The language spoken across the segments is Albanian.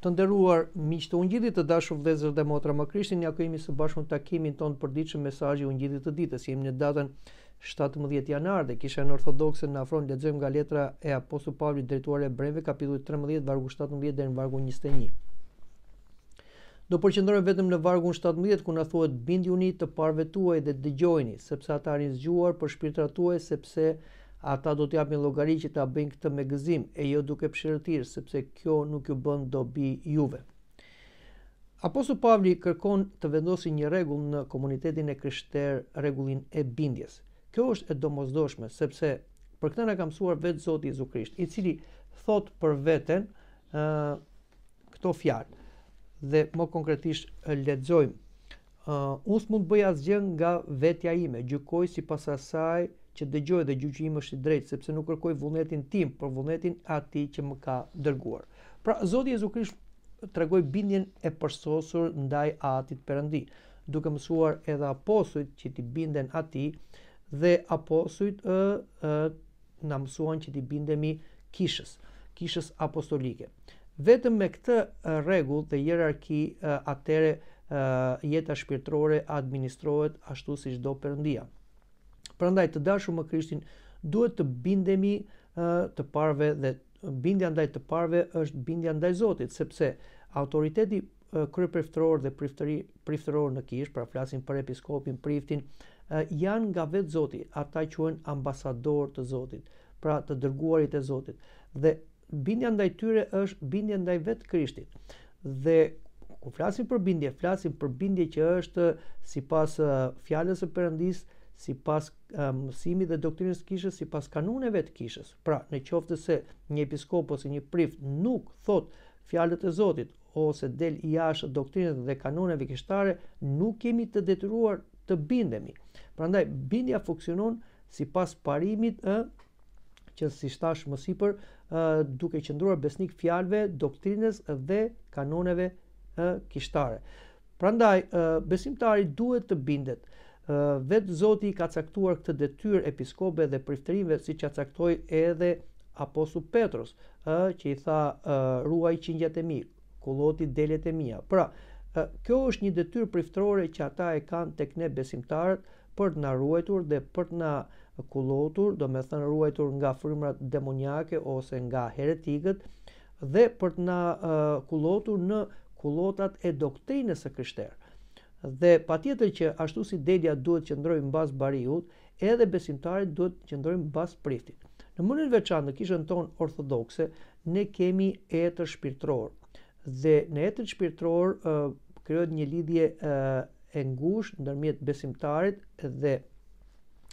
Të nderuar miq të Ungjillit, të dashur vëllezër dhe motra më Krishtin, ja ku jemi së bashku në takimin tonë të përditshëm mesazhi i Ungjillit të ditës. Jemi në datën 17 janar dhe Kisha jonë Ortodokse na ofron të lexojmë nga letra e apostullit Pavlit drejtuar Hebrejve kapitulli 13 vargu 17 deri në vargun 21. Do përqendrohem vetëm në vargun 17 ku na thuhet bindjuni të parëve tuaj dhe dëgjojini, sepse ata rrinë zgjuar për shpirtrat tuaj, sepse Ata do të japin llogari që ta bëjnë këtë me gëzim, e jo duke psherëtirë, sepse kjo nuk ju bën dobi juve. Apostull Pavli kërkon të vendosë një rregull në komunitetin e krishterë, rregullin e bindjes. Kjo është e domosdoshme, sepse për këtë na ka mësuar vetë Zoti Jezu Krisht, i cili thotë për veten ë këto fjalë. Dhe më konkretisht lexojmë Unë s'mund të bëj asgjë nga vetja ime, gjykoj sipas asaj që dëgjoj dhe gjyqi im është i drejtë, sepse nuk kërkoj vullnetin tim, por vullnetin e Atij që më ka dërguar. Pra, Zoti Jezu Krisht tregoi bindjen e përsosur ndaj Atit Perëndi, duke mësuar edhe apostujt që t'i binden Atij, dhe apostujt ë, ë, Na mësuan që t'i bindemi Kishës, Kishës Apostolike. Vetëm me këtë rregull dhe hierarki atëherë jeta shpirtërore administrohet ashtu siç do Perëndia. Prandaj, të dashur më Krishtin, duhet të bindemi të parëve dhe Bindja ndaj të parëve është bindja ndaj Zotit, sepse autoriteti kryepriftëror dhe priftëri priftëror në kishë, pra flasim për episkopin, priftin, janë nga vetë Zoti, ata quhen ambasadorë të Zotit, pra të dërguarit e Zotit. Dhe bindja ndaj tyre është bindje ndaj vetë Krishtit. Dhe kur flasim për bindje, flasim për bindje që është sipas fjalës së Perëndisë, sipas mësimit dhe doktrinës së kishës sipas kanoneve të kishës. Pra, në qoftë se një episkop ose një prift nuk thotë fjalët e Zotit ose del jashtë doktrinës dhe kanoneve kishtare, nuk jemi të detyruar të bindemi. Prandaj bindja funksionon sipas parimit ë që siç thashë më sipër, duke qëndruar besnik fjalëve, doktrinës dhe kanoneve ë kishtare. Prandaj, besimtari duhet të bindet, Vetë Zoti i ka caktuar këtë detyrë episkopëve dhe priftërinjve, siç ia caktoi edhe apostull Petros, ë, që i tha, ë, Ruaj qingjat e mi, kulloti delet e mia. Pra, ë, kjo është një detyrë priftërore që ata e kanë tek ne besimtarët për të na ruajtur dhe për të na kullotur, domethënë ruajtur nga frymërat demoniake ose nga heretikët, dhe për të na kullotur në kullotat e doktrinës së krishterë. Dhe patjetër që ashtu si delja duhet të qëndrojë mbas bariut, edhe besimtarit duhet të qëndrojë mbas priftit. Në mënyrë të veçantë në kishën tonë ortodokse, ne kemi etër shpirtëror. Dhe në etrin shpirtëror krijohet një lidhje e ngushtë ndërmjet besimtarit dhe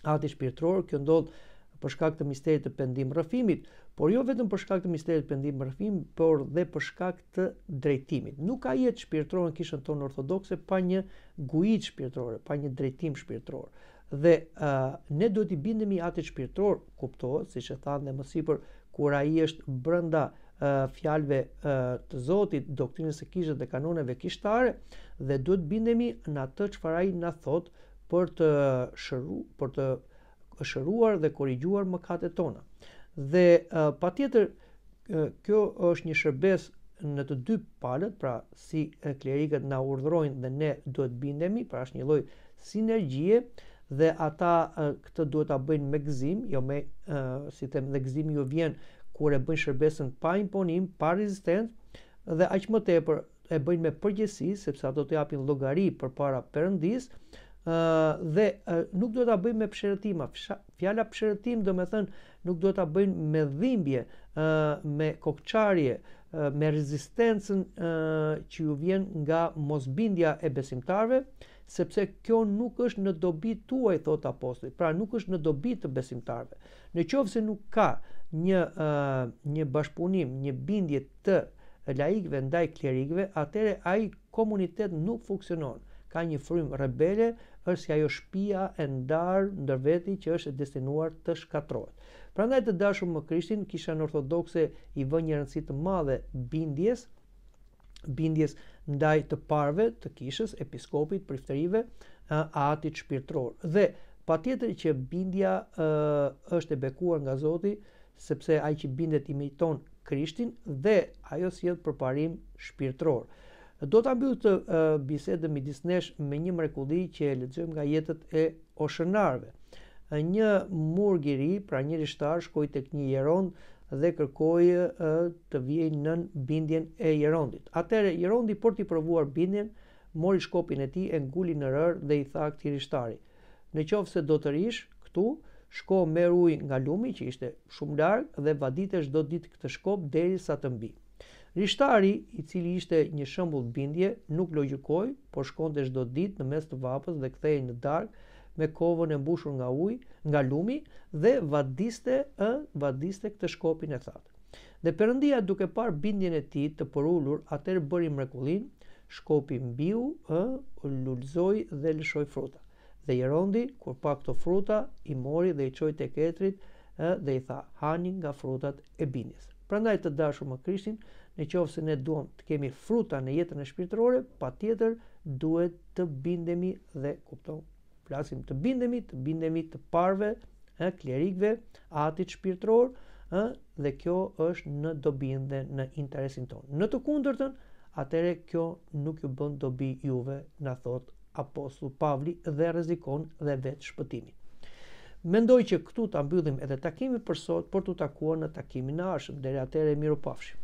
Ati shpirtëror, kjo ndodh për shkak të misterit të pendim rrëfimit, por jo vetëm për shkak të misterit të pendim rrëfimit, por dhe për shkak të drejtimit. Nuk ka jetë shpirtërore në kishën tonë ortodokse pa një guid shpirtërore, pa një drejtim shpirtëror. Dhe uh, ne duhet i bindemi atit shpirtëror, kuptohet, siç e thamë dhe më sipër, kur ai është brenda uh, fjalëve uh, të Zotit, doktrinës së kishës dhe kanoneve kishtare, dhe duhet bindemi në atë çfarë ai na thotë, për të shëru, për të shëruar dhe korrigjuar mëkatet tona. Dhe uh, patjetër uh, kjo është një shërbesë në të dy palët, pra si klerikët na urdhërojnë dhe ne duhet bindemi, pra është një lloj sinergjie dhe ata uh, këtë duhet ta bëjnë me gëzim, jo me uh, si të them dhe gëzimi ju vjen kur e bëjnë shërbesën pa imponim, pa rezistencë dhe aq më tepër e bëjnë me përgjegjësi sepse ata do të japin llogari përpara Perëndisë ë dhe e, nuk duhet ta bëjnë me psherëtimë. Fjala psherëtim do të thënë nuk duhet ta bëjnë me dhimbje, ë me kokçarje, me rezistencën ë që ju vjen nga mosbindja e besimtarëve, sepse kjo nuk është në dobi tuaj, thotë apostulli. Pra nuk është në dobi të besimtarëve. Në qoftë se nuk ka një ë një bashkëpunim, një bindje të laikëve ndaj klerikëve, atëherë ai komunitet nuk funksionon, ka një frymë rebele, është si ajo shpia e ndarë ndër veti që është e destinuar të shkatërrohet. Prandaj të dashur më Krishtin, Kisha Ortodokse i vë një rëndësi të madhe bindjes, bindjes ndaj të parëve të Kishës, episkopit, priftërive, atit shpirtëror. Dhe patjetër që bindja ë, është e bekuar nga Zoti, sepse ai që bindet imiton Krishtin dhe ajo sjell përparim shpirtëror. Do ta mbyll këtë bisedën midis nesh me një mrekulli që e lexojmë nga jetët e oshënarëve. Një murg i ri, pra një rishtar shkoi tek një jerond dhe kërkoi të vihej nën bindjen e jerondit. Atëherë jerondi për t'i provuar bindjen, mori shkopin e tij e nguli në rërë dhe i tha këtij rishtari, Në qoftë se do të rrish këtu, shko merr ujë nga lumi që ishte shumë larg dhe vadite çdo ditë këtë shkop derisa të mbijë. Rishtari, i cili ishte një shëmbull bindje, nuk logjikoi, por shkonte çdo ditë në mes të vapës dhe kthehej në darkë me kovën e mbushur nga uji, nga lumi dhe vadiste ë vadiste këtë shkopin e thatë. Dhe Perëndia duke parë bindjen e tij të përulur, atëherë bëri mrekullinë, shkopi mbiu, ë, u lulëzoi dhe lëshoi fruta. Dhe Jerondi, kur pa këto fruta, i mori dhe i çoi tek etrit, ë, dhe i tha, Hani nga frutat e bindjes. Prandaj, të dashur më Krishtin, në qoftë se ne duam të kemi fruta në jetën e shpirtërore, patjetër duhet të bindemi dhe kuptohet. flasim të bindemi, të bindemi të parëve, ë klerikëve, atit shpirtëror, ë dhe kjo është në dobinë dhe në interesin tonë. Në të kundërtën, atëherë kjo nuk ju bën dobi juve, na thotë apostull Pavli dhe rrezikon dhe vetë shpëtimin. Mendoj që këtu ta mbyllim edhe takimin për sot, për t'u takuar në takimin e ardhshëm. Deri atëherë mirupafshim.